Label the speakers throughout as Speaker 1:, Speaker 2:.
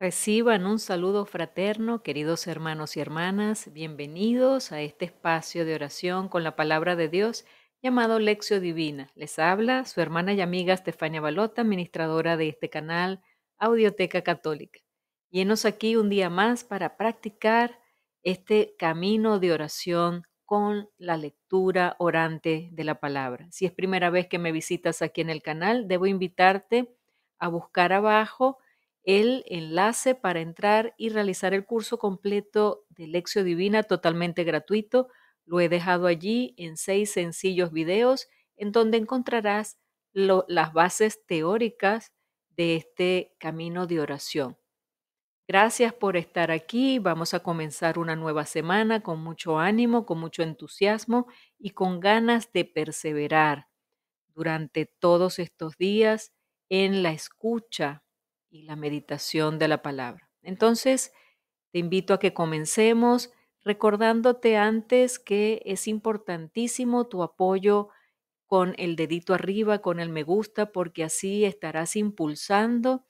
Speaker 1: Reciban un saludo fraterno, queridos hermanos y hermanas, bienvenidos a este espacio de oración con la palabra de Dios llamado Lección Divina. Les habla su hermana y amiga Estefania Balota, administradora de este canal Audioteca Católica. Y enos aquí un día más para practicar este camino de oración con la lectura orante de la palabra. Si es primera vez que me visitas aquí en el canal, debo invitarte a buscar abajo el enlace para entrar y realizar el curso completo de Lección Divina totalmente gratuito. Lo he dejado allí en seis sencillos videos en donde encontrarás las bases teóricas de este camino de oración. Gracias por estar aquí. Vamos a comenzar una nueva semana con mucho ánimo, con mucho entusiasmo y con ganas de perseverar durante todos estos días en la escucha y la meditación de la palabra. Entonces, te invito a que comencemos recordándote antes que es importantísimo tu apoyo con el dedito arriba, con el me gusta, porque así estarás impulsando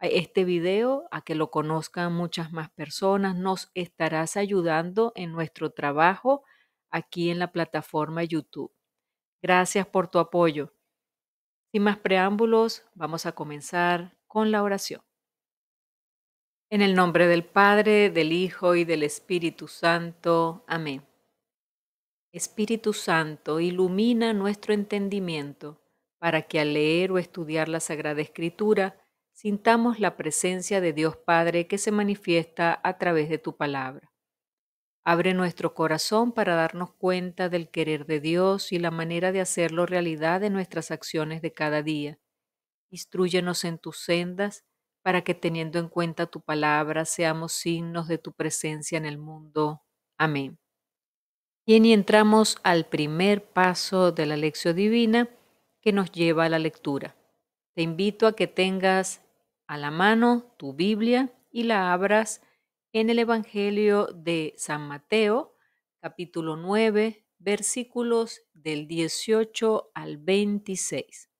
Speaker 1: este video a que lo conozcan muchas más personas. Nos estarás ayudando en nuestro trabajo aquí en la plataforma YouTube. Gracias por tu apoyo. Sin más preámbulos, vamos a comenzar con la oración. En el nombre del Padre, del Hijo y del Espíritu Santo. Amén. Espíritu Santo, ilumina nuestro entendimiento para que al leer o estudiar la Sagrada Escritura sintamos la presencia de Dios Padre que se manifiesta a través de tu palabra. Abre nuestro corazón para darnos cuenta del querer de Dios y la manera de hacerlo realidad en nuestras acciones de cada día Instruyenos en tus sendas, para que teniendo en cuenta tu palabra seamos signos de tu presencia en el mundo. Amén. Bien, y entramos al primer paso de la lección divina que nos lleva a la lectura. Te invito a que tengas a la mano tu Biblia y la abras en el Evangelio de San Mateo, capítulo 9, versículos del 18 al 26.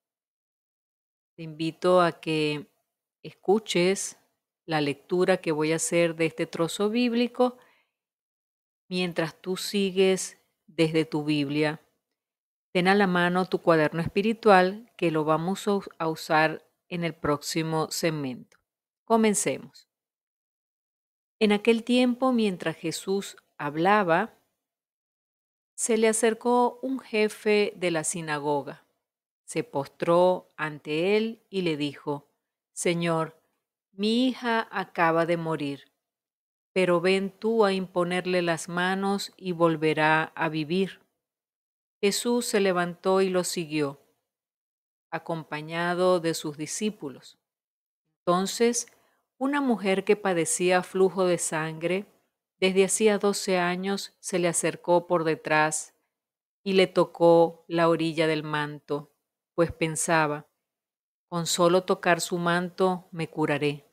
Speaker 1: Te invito a que escuches la lectura que voy a hacer de este trozo bíblico mientras tú sigues desde tu Biblia. Ten a la mano tu cuaderno espiritual que lo vamos a usar en el próximo segmento. Comencemos. En aquel tiempo, mientras Jesús hablaba, se le acercó un jefe de la sinagoga se postró ante él y le dijo, Señor, mi hija acaba de morir, pero ven tú a imponerle las manos y volverá a vivir. Jesús se levantó y lo siguió, acompañado de sus discípulos. Entonces, una mujer que padecía flujo de sangre desde hacía doce años se le acercó por detrás y le tocó la orilla del manto pues pensaba, con solo tocar su manto me curaré.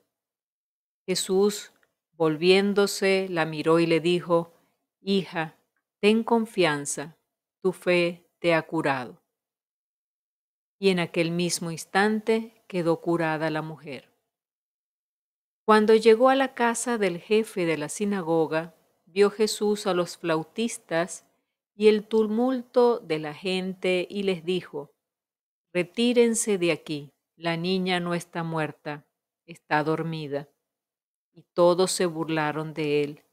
Speaker 1: Jesús, volviéndose, la miró y le dijo, Hija, ten confianza, tu fe te ha curado. Y en aquel mismo instante quedó curada la mujer. Cuando llegó a la casa del jefe de la sinagoga, vio Jesús a los flautistas y el tumulto de la gente y les dijo, Retírense de aquí, la niña no está muerta, está dormida. Y todos se burlaron de él.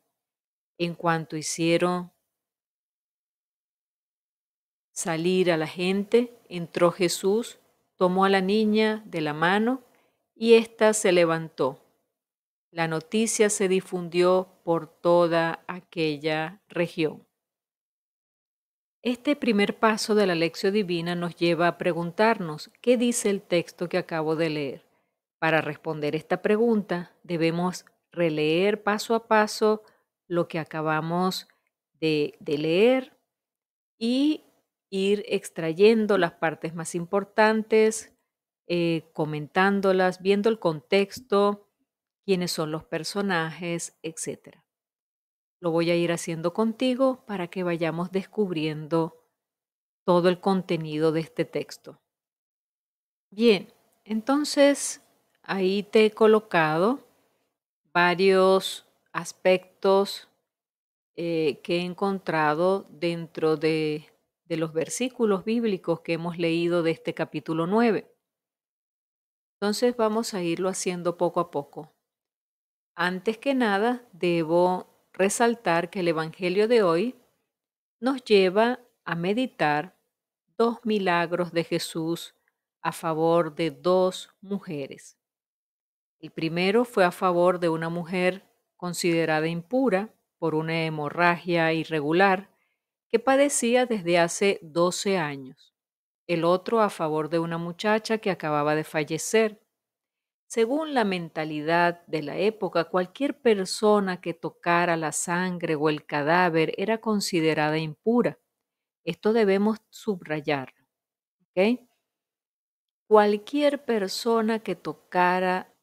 Speaker 1: En cuanto hicieron salir a la gente, entró Jesús, tomó a la niña de la mano y ésta se levantó. La noticia se difundió por toda aquella región. Este primer paso de la lección divina nos lleva a preguntarnos qué dice el texto que acabo de leer. Para responder esta pregunta debemos releer paso a paso lo que acabamos de, leer y ir extrayendo las partes más importantes, eh, comentándolas, viendo el contexto, quiénes son los personajes, etc. Lo voy a ir haciendo contigo para que vayamos descubriendo todo el contenido de este texto. Bien, entonces ahí te he colocado varios aspectos eh, que he encontrado dentro de, de los versículos bíblicos que hemos leído de este capítulo 9. Entonces vamos a irlo haciendo poco a poco. Antes que nada, debo resaltar que el Evangelio de hoy nos lleva a meditar dos milagros de Jesús a favor de dos mujeres. El primero fue a favor de una mujer considerada impura por una hemorragia irregular que padecía desde hace 12 años. El otro a favor de una muchacha que acababa de fallecer. Según la mentalidad de la época, cualquier persona que tocara la sangre o el cadáver era considerada impura. Esto debemos subrayarlo. Cualquier persona que tocara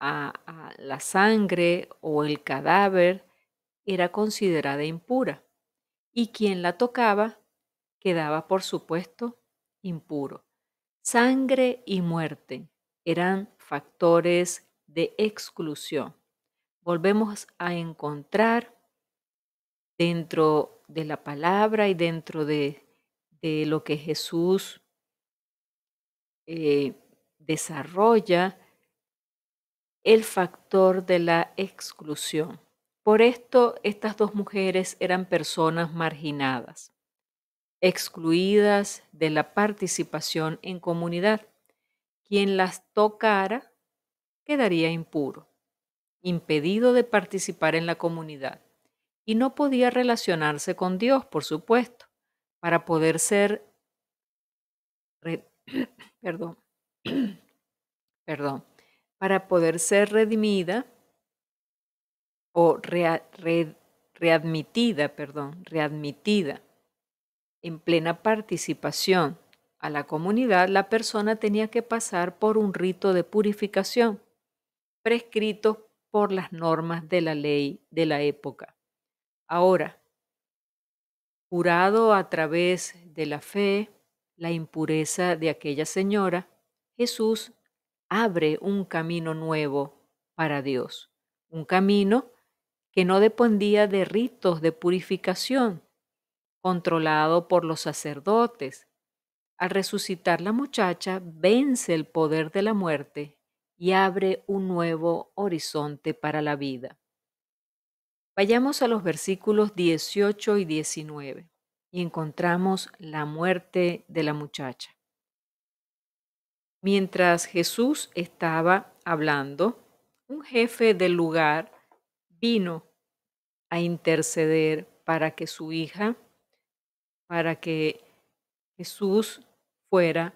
Speaker 1: a, la sangre o el cadáver era considerada impura y quien la tocaba quedaba, por supuesto, impuro. Sangre y muerte eran factores de exclusión. Volvemos a encontrar dentro de la palabra y dentro de, de lo que Jesús eh, desarrolla el factor de la exclusión. Por esto, estas dos mujeres eran personas marginadas, excluidas de la participación en comunidad. Quien las tocara quedaría impuro, impedido de participar en la comunidad, y no podía relacionarse con Dios, por supuesto, para poder ser, perdón, perdón, para poder ser redimida o readmitida, perdón, readmitida en plena participación a la comunidad, la persona tenía que pasar por un rito de purificación prescrito por las normas de la ley de la época. Ahora, curado a través de la fe, la impureza de aquella señora, Jesús abre un camino nuevo para Dios, un camino que no dependía de ritos de purificación, controlado por los sacerdotes. Al resucitar la muchacha, vence el poder de la muerte y abre un nuevo horizonte para la vida. Vayamos a los versículos 18 y 19 y encontramos la muerte de la muchacha. Mientras Jesús estaba hablando, un jefe del lugar vino a interceder para que su hija, para que Jesús fuera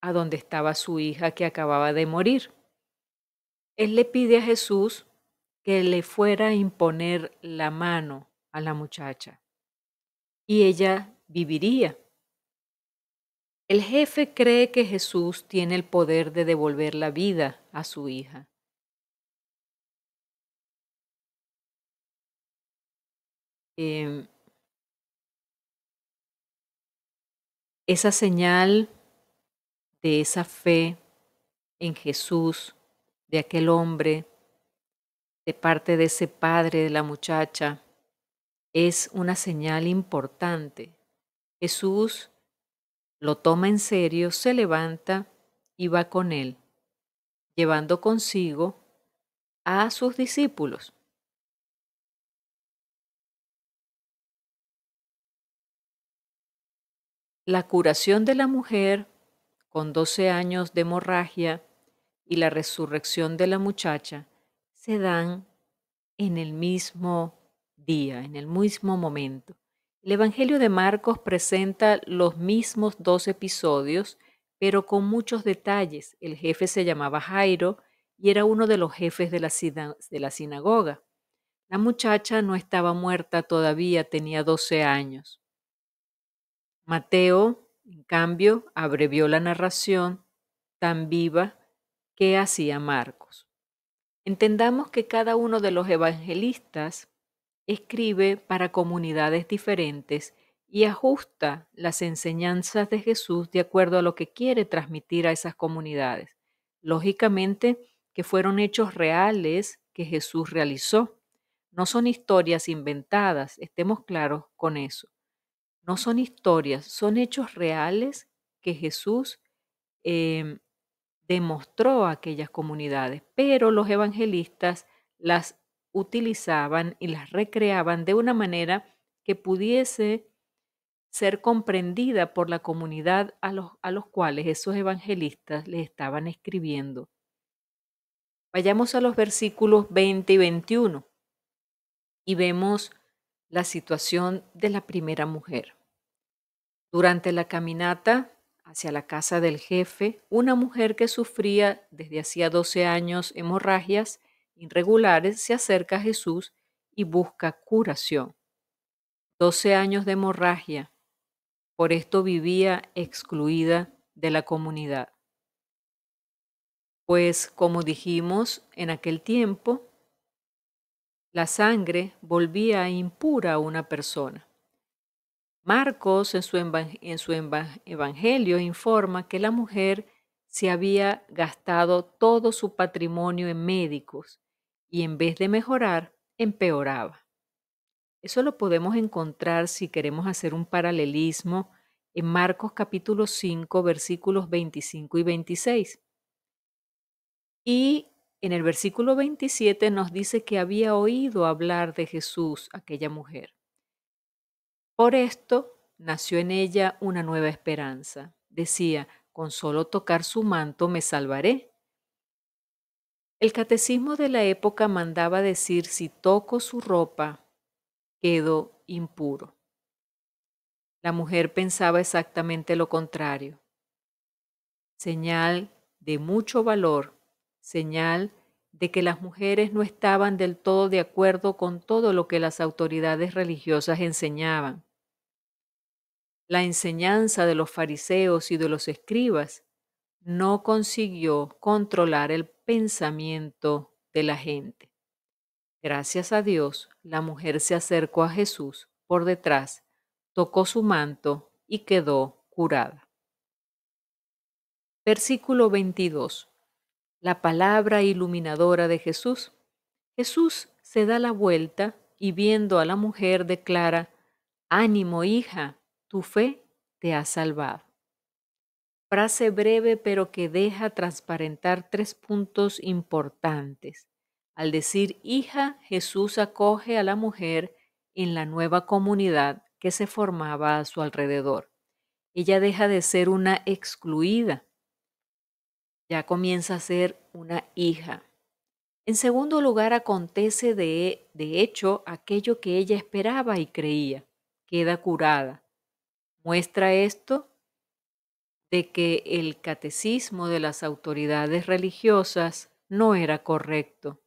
Speaker 1: a donde estaba su hija que acababa de morir. Él le pide a Jesús que le fuera a imponer la mano a la muchacha y ella viviría. El jefe cree que Jesús tiene el poder de devolver la vida a su hija. Em, esa señal de esa fe en Jesús, de aquel hombre, de parte de ese padre de la muchacha, es una señal importante. Jesús lo toma en serio, se levanta y va con él, llevando consigo a sus discípulos. La curación de la mujer con 12 años de hemorragia y la resurrección de la muchacha se dan en el mismo día, en el mismo momento. El Evangelio de Marcos presenta los mismos dos episodios, pero con muchos detalles. El jefe se llamaba Jairo y era uno de los jefes de la, de la sinagoga. La muchacha no estaba muerta todavía, tenía 12 años. Mateo, en cambio, abrevió la narración tan viva que hacía Marcos. Entendamos que cada uno de los evangelistas escribe para comunidades diferentes y ajusta las enseñanzas de Jesús de acuerdo a lo que quiere transmitir a esas comunidades. Lógicamente que fueron hechos reales que Jesús realizó. No son historias inventadas, estemos claros con eso. No son historias, son hechos reales que Jesús em, demostró a aquellas comunidades, pero los evangelistas las utilizaban y las recreaban de una manera que pudiese ser comprendida por la comunidad a los, a los cuales esos evangelistas les estaban escribiendo. Vayamos a los versículos 20 y 21 y vemos la situación de la primera mujer. Durante la caminata hacia la casa del jefe, una mujer que sufría desde hacía 12 años hemorragias irregulares se acerca a Jesús y busca curación. 12 años de hemorragia, por esto vivía excluida de la comunidad. Pues como dijimos en aquel tiempo, la sangre volvía impura a una persona. Marcos en su, evangelio informa que la mujer se había gastado todo su patrimonio en médicos y en vez de mejorar, empeoraba. Eso lo podemos encontrar si queremos hacer un paralelismo en Marcos capítulo 5 versículos 25 y 26. Y en el versículo 27 nos dice que había oído hablar de Jesús aquella mujer. Por esto nació en ella una nueva esperanza. Decía, con solo tocar su manto me salvaré. El catecismo de la época mandaba decir, si toco su ropa, quedo impuro. La mujer pensaba exactamente lo contrario. Señal de mucho valor señal de que las mujeres no estaban del todo de acuerdo con todo lo que las autoridades religiosas enseñaban. La enseñanza de los fariseos y de los escribas no consiguió controlar el pensamiento de la gente. Gracias a Dios, la mujer se acercó a Jesús por detrás, tocó su manto y quedó curada. Versículo 22 la palabra iluminadora de Jesús. Jesús se da la vuelta y viendo a la mujer declara, Ánimo hija, tu fe te ha salvado. Frase breve pero que deja transparentar tres puntos importantes. Al decir hija, Jesús acoge a la mujer en la nueva comunidad que se formaba a su alrededor. Ella deja de ser una excluida, ya comienza a ser una hija. En segundo lugar, acontece de, de hecho aquello que ella esperaba y creía, queda curada. Muestra esto de que el catecismo de las autoridades religiosas no era correcto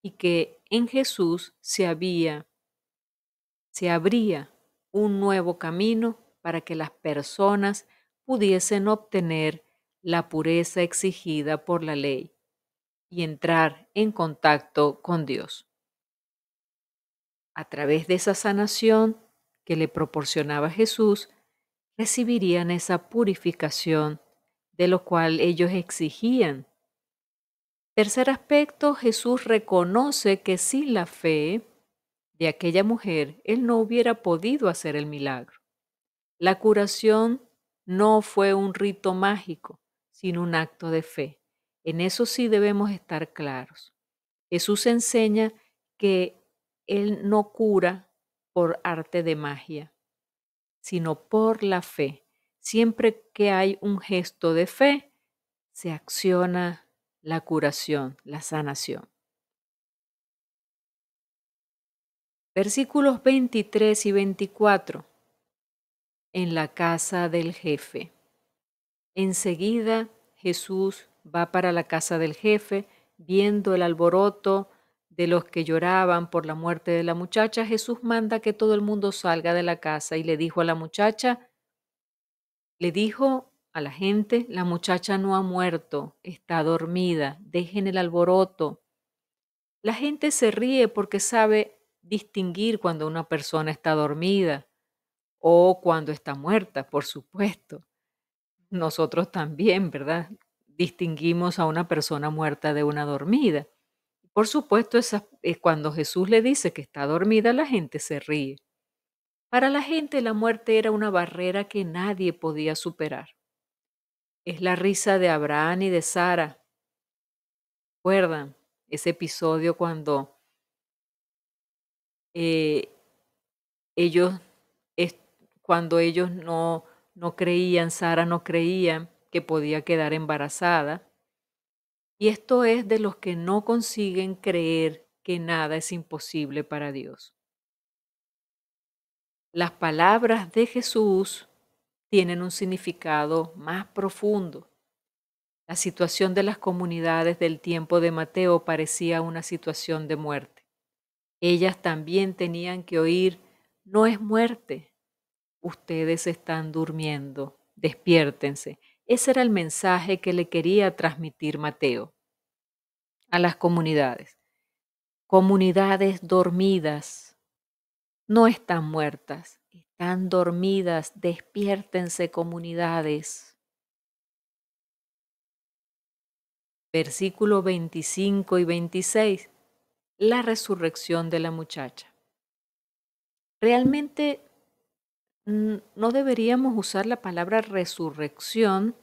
Speaker 1: y que en Jesús se había se abría un nuevo camino para que las personas pudiesen obtener la pureza exigida por la ley y entrar en contacto con Dios. A través de esa sanación que le proporcionaba Jesús, recibirían esa purificación de lo cual ellos exigían. Tercer aspecto, Jesús reconoce que sin la fe de aquella mujer, él no hubiera podido hacer el milagro. La curación no fue un rito mágico, sino un acto de fe. En eso sí debemos estar claros. Jesús enseña que Él no cura por arte de magia, sino por la fe. Siempre que hay un gesto de fe, se acciona la curación, la sanación. Versículos 23 y 24. En la casa del jefe. Enseguida Jesús va para la casa del jefe, viendo el alboroto de los que lloraban por la muerte de la muchacha, Jesús manda que todo el mundo salga de la casa y le dijo a la muchacha, le dijo a la gente, la muchacha no ha muerto, está dormida, dejen el alboroto. La gente se ríe porque sabe distinguir cuando una persona está dormida o cuando está muerta, por supuesto nosotros también, ¿verdad? Distinguimos a una persona muerta de una dormida. Por supuesto, esa, cuando Jesús le dice que está dormida, la gente se ríe. Para la gente la muerte era una barrera que nadie podía superar. Es la risa de Abraham y de Sara. ¿Recuerdan ese episodio cuando eh, ellos, cuando ellos no, no creían, Sara no creía que podía quedar embarazada? Y esto es de los que no consiguen creer que nada es imposible para Dios. Las palabras de Jesús tienen un significado más profundo. La situación de las comunidades del tiempo de Mateo parecía una situación de muerte. Ellas también tenían que oír, no es muerte, ustedes están durmiendo, despiértense. Ese era el mensaje que le quería transmitir Mateo a las comunidades. Comunidades dormidas no están muertas, están dormidas, despiértense comunidades. Versículo 25 y 26. La resurrección de la muchacha. Realmente no deberíamos usar la palabra resurrección,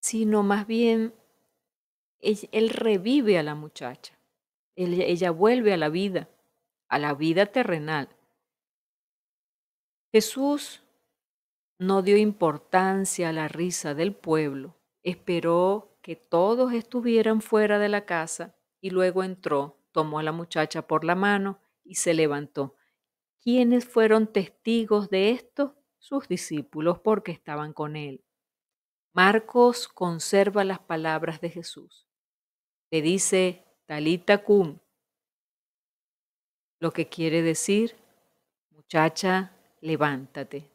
Speaker 1: sino más bien él, revive a la muchacha. ella vuelve a la vida, a la vida terrenal. Jesús no dio importancia a la risa del pueblo, esperó que todos estuvieran fuera de la casa y luego entró, tomó a la muchacha por la mano y se levantó. ¿Quiénes fueron testigos de esto? Sus discípulos, porque estaban con él. Marcos conserva las palabras de Jesús. Le dice Talita cum, lo que quiere decir, muchacha, levántate.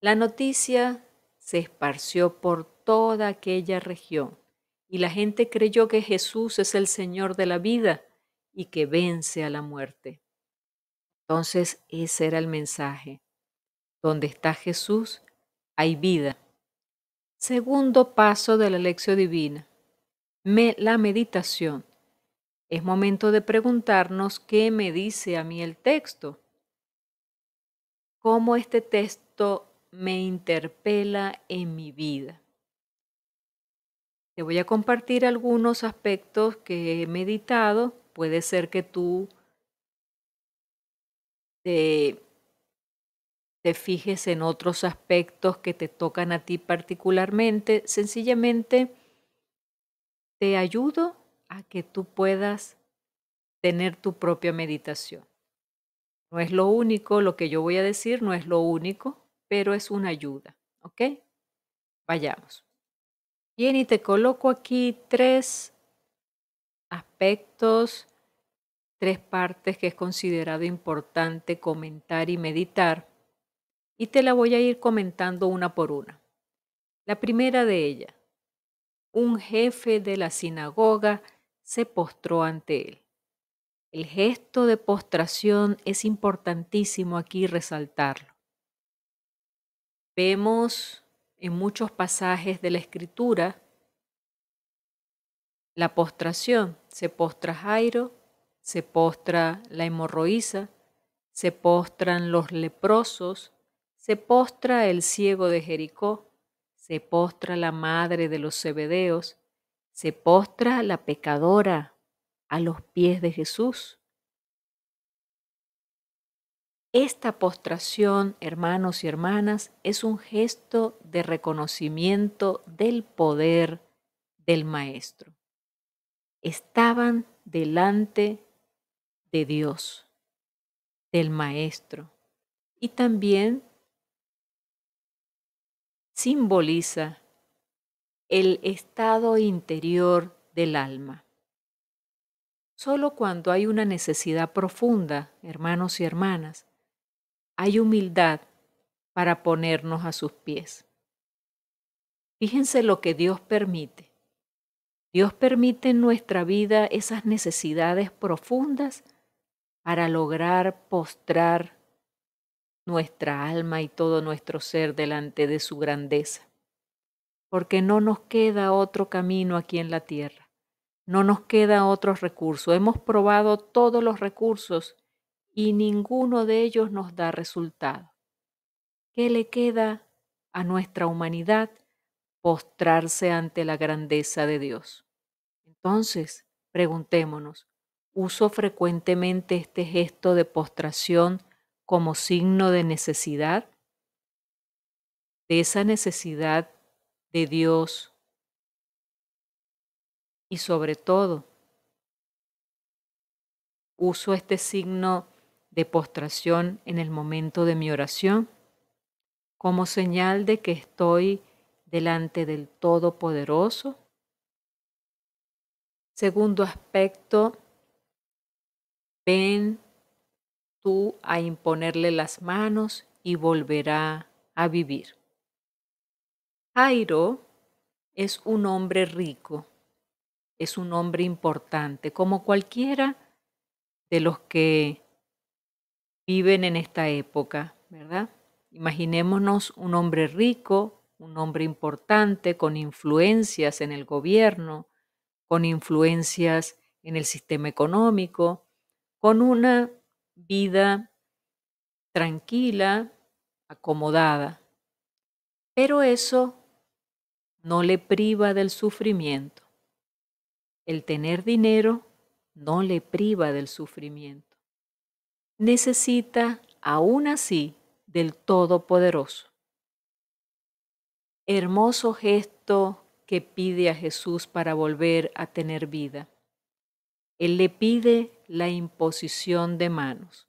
Speaker 1: La noticia se esparció por toda aquella región y la gente creyó que Jesús es el Señor de la vida y que vence a la muerte. Entonces ese era el mensaje. Donde está Jesús, hay vida. Segundo paso de la lección divina. la meditación. Es momento de preguntarnos qué me dice a mí el texto. Cómo este texto me interpela en mi vida. Te voy a compartir algunos aspectos que he meditado. Puede ser que tú te, fijes en otros aspectos que te tocan a ti particularmente, sencillamente te ayudo a que tú puedas tener tu propia meditación. No es lo único, lo que yo voy a decir no es lo único, pero es una ayuda, ¿ok? Vayamos. Bien, y te coloco aquí tres aspectos tres partes que es considerado importante comentar y meditar, y te la voy a ir comentando una por una. La primera de ellas, un jefe de la sinagoga se postró ante él. El gesto de postración es importantísimo aquí resaltarlo. Vemos en muchos pasajes de la escritura la postración. Se postra Jairo se postra la hemorroísa, se postran los leprosos, se postra el ciego de Jericó, se postra la madre de los cebedeos, se postra la pecadora a los pies de Jesús. Esta postración, hermanos y hermanas, es un gesto de reconocimiento del poder del Maestro. Estaban delante de Dios, del Maestro. Y también simboliza el estado interior del alma. Solo cuando hay una necesidad profunda, hermanos y hermanas, hay humildad para ponernos a sus pies. Fíjense lo que Dios permite. Dios permite en nuestra vida esas necesidades profundas para lograr postrar nuestra alma y todo nuestro ser delante de su grandeza. Porque no nos queda otro camino aquí en la tierra. no nos queda otro recurso. Hemos probado todos los recursos y ninguno de ellos nos da resultado. ¿Qué le queda a nuestra humanidad? Postrarse ante la grandeza de Dios. Entonces, preguntémonos, ¿uso frecuentemente este gesto de postración como signo de necesidad? De esa necesidad de Dios y sobre todo, uso este signo de postración en el momento de mi oración como señal de que estoy delante del Todopoderoso. Segundo aspecto, ven tú a imponerle las manos y volverá a vivir. Jairo es un hombre rico, es un hombre importante, como cualquiera de los que viven en esta época, ¿verdad? Imaginémonos un hombre rico, un hombre importante, con influencias en el gobierno, con influencias en el sistema económico, con una vida tranquila, acomodada. Pero eso no le priva del sufrimiento. El tener dinero no le priva del sufrimiento. Necesita, aún así, del Todopoderoso. Hermoso gesto que pide a Jesús para volver a tener vida. Él le pide la imposición de manos.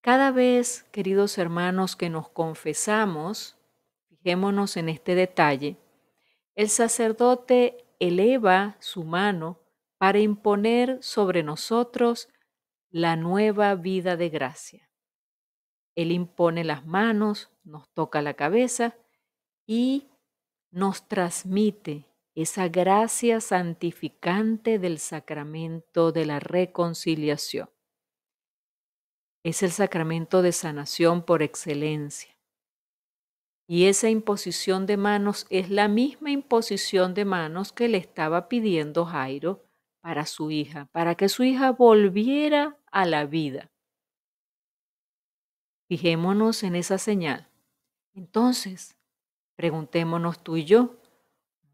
Speaker 1: Cada vez, queridos hermanos, que nos confesamos, fijémonos en este detalle, el sacerdote eleva su mano para imponer sobre nosotros la nueva vida de gracia. Él impone las manos, nos toca la cabeza y nos transmite esa gracia santificante del sacramento de la reconciliación. Es el sacramento de sanación por excelencia. Y esa imposición de manos es la misma imposición de manos que le estaba pidiendo Jairo para su hija, para que su hija volviera a la vida. Fijémonos en esa señal. Entonces, preguntémonos tú y yo,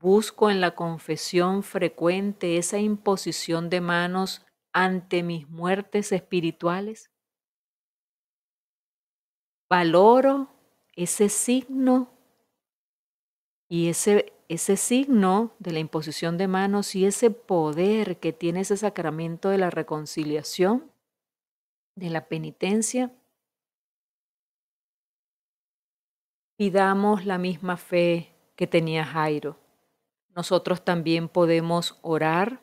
Speaker 1: ¿busco en la confesión frecuente esa imposición de manos ante mis muertes espirituales? ¿Valoro ese signo y ese, ese signo de la imposición de manos y ese poder que tiene ese sacramento de la reconciliación, de la penitencia, pidamos la misma fe que tenía Jairo. Nosotros también podemos orar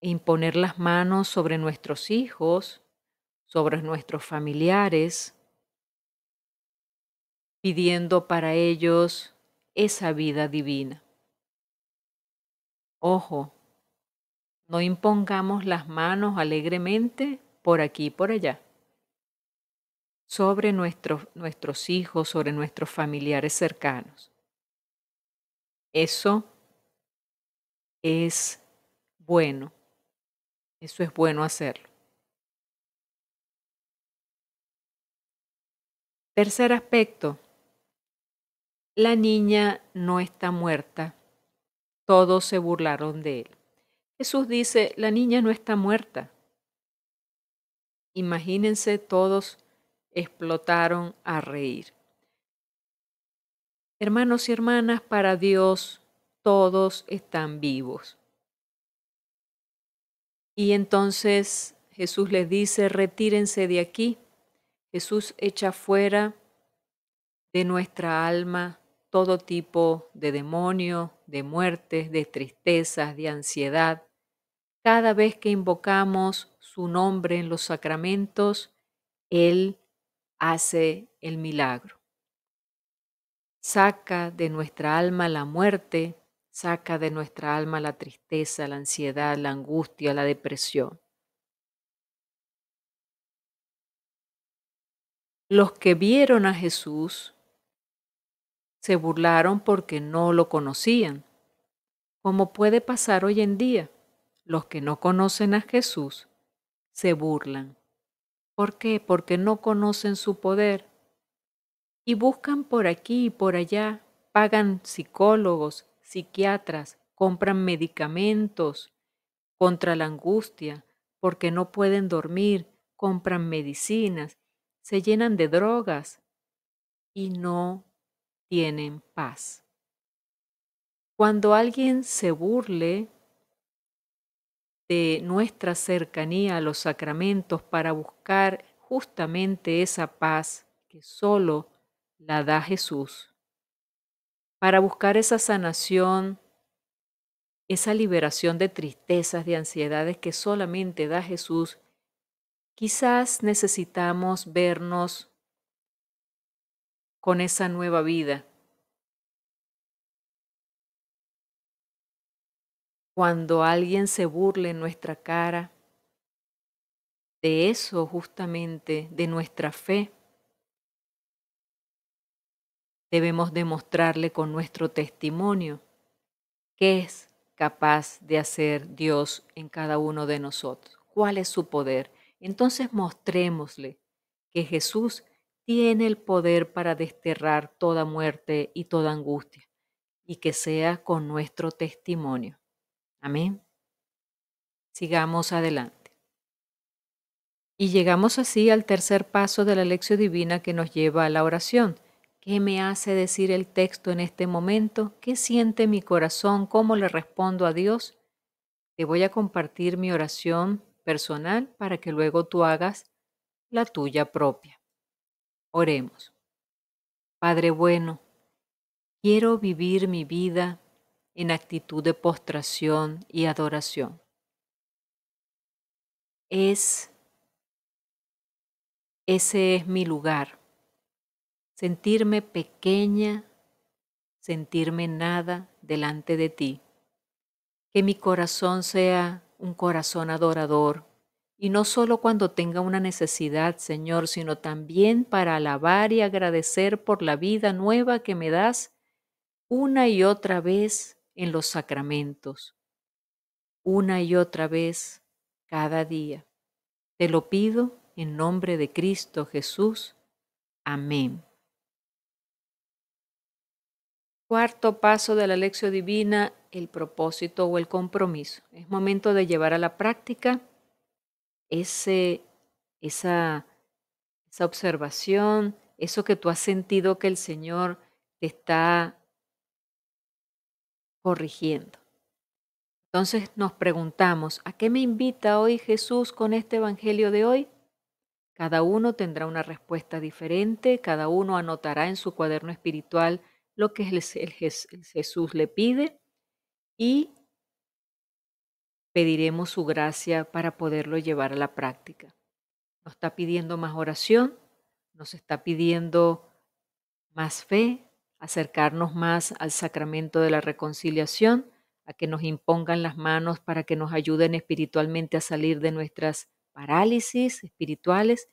Speaker 1: e imponer las manos sobre nuestros hijos, sobre nuestros familiares, pidiendo para ellos esa vida divina. Ojo, no impongamos las manos alegremente por aquí y por allá sobre nuestros, nuestros hijos, sobre nuestros familiares cercanos. Eso es bueno, eso es bueno hacerlo. Tercer aspecto, la niña no está muerta. Todos se burlaron de él. Jesús dice, la niña no está muerta. Imagínense, todos explotaron a reír. Hermanos y hermanas, para Dios todos están vivos. Y entonces Jesús les dice, retírense de aquí. Jesús echa fuera de nuestra alma todo tipo de demonio, de muertes, de tristezas, de ansiedad. Cada vez que invocamos su nombre en los sacramentos, Él hace el milagro. Saca de nuestra alma la muerte, saca de nuestra alma la tristeza, la ansiedad, la angustia, la depresión. Los que vieron a Jesús se burlaron porque no lo conocían. como puede pasar hoy en día. Los que no conocen a Jesús se burlan. ¿Por qué? Porque no conocen su poder y buscan por aquí y por allá, pagan psicólogos, psiquiatras, compran medicamentos contra la angustia, porque no pueden dormir, compran medicinas, se llenan de drogas y no tienen paz. Cuando alguien se burle de nuestra cercanía a los sacramentos para buscar justamente esa paz que solo la da Jesús, para buscar esa sanación, esa liberación de tristezas, de ansiedades que solamente da Jesús, quizás necesitamos vernos con esa nueva vida. Cuando alguien se burle en nuestra cara, de eso justamente, de nuestra fe, debemos demostrarle con nuestro testimonio qué es capaz de hacer Dios en cada uno de nosotros, cuál es su poder. Entonces mostrémosle que Jesús tiene el poder para desterrar toda muerte y toda angustia, y que sea con nuestro testimonio. Amén. Sigamos adelante. Y llegamos así al tercer paso de la lección divina que nos lleva a la oración. ¿Qué me hace decir el texto en este momento? ¿Qué siente mi corazón? ¿Cómo le respondo a Dios? Te voy a compartir mi oración personal para que luego tú hagas la tuya propia. Oremos. Padre bueno, quiero vivir mi vida en actitud de postración y adoración. Es ese es mi lugar. Sentirme pequeña, sentirme nada delante de ti. Que mi corazón sea un corazón adorador, y no solo cuando tenga una necesidad, Señor, sino también para alabar y agradecer por la vida nueva que me das una y otra vez en los sacramentos, una y otra vez cada día. Te lo pido en nombre de Cristo Jesús. Amén. Cuarto paso de la lección divina, el propósito o el compromiso. Es momento de llevar a la práctica ese, esa, esa observación, eso que tú has sentido que el Señor te está corrigiendo. Entonces nos preguntamos, ¿a qué me invita hoy Jesús con este Evangelio de hoy? Cada uno tendrá una respuesta diferente, cada uno anotará en su cuaderno espiritual lo que Jesús le pide y pediremos su gracia para poderlo llevar a la práctica. Nos está pidiendo más oración, nos está pidiendo más fe, acercarnos más al sacramento de la reconciliación, a que nos impongan las manos para que nos ayuden espiritualmente a salir de nuestras parálisis espirituales.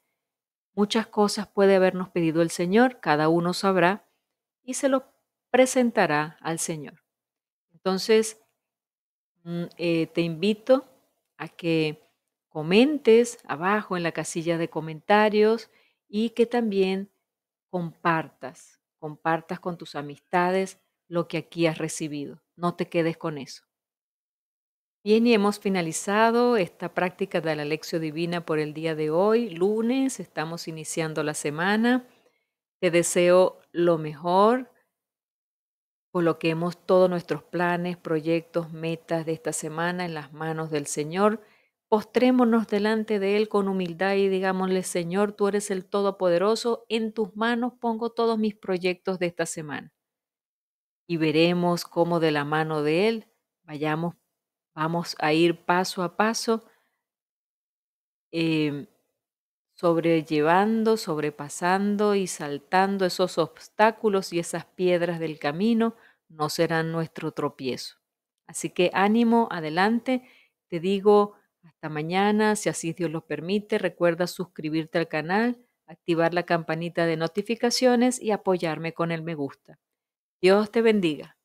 Speaker 1: Muchas cosas puede habernos pedido el Señor, cada uno sabrá y se lo presentará al Señor. Entonces, Mm, eh, te invito a que comentes abajo en la casilla de comentarios y que también compartas, compartas con tus amistades lo que aquí has recibido. No te quedes con eso. Bien, y hemos finalizado esta práctica de la lección divina por el día de hoy, lunes, estamos iniciando la semana. Te deseo lo mejor, Coloquemos todos nuestros planes, proyectos, metas de esta semana en las manos del Señor. Postrémonos delante de Él con humildad y digámosle, Señor, tú eres el Todopoderoso, en tus manos pongo todos mis proyectos de esta semana. Y veremos cómo de la mano de Él vayamos, vamos a ir paso a paso, eh, sobrellevando, sobrepasando y saltando esos obstáculos y esas piedras del camino no serán nuestro tropiezo. Así que ánimo, adelante. Te digo hasta mañana, si así Dios lo permite. Recuerda suscribirte al canal, activar la campanita de notificaciones y apoyarme con el me gusta. Dios te bendiga.